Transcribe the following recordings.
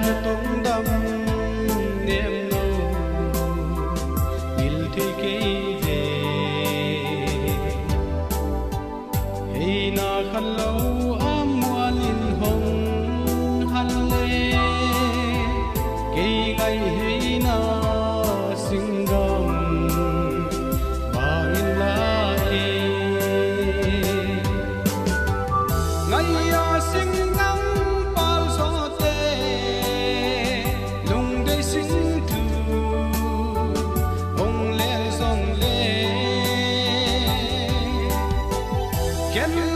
na tunggu Yeah.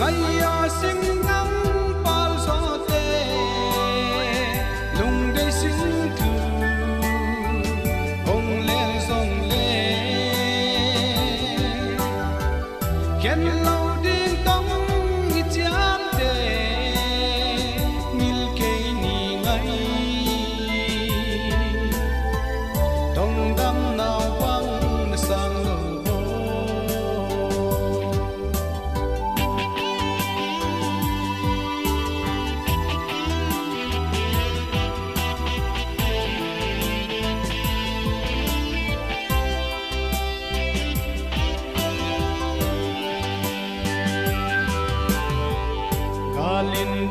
魏也聲音。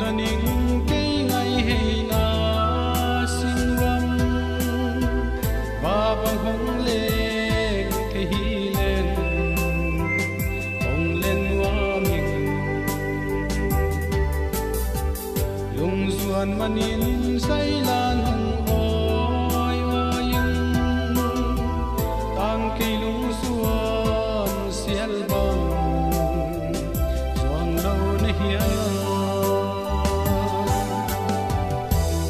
aning kei ngai hei na sin ram ba bang hong le ke hi len hong len wa ming lung zuan manin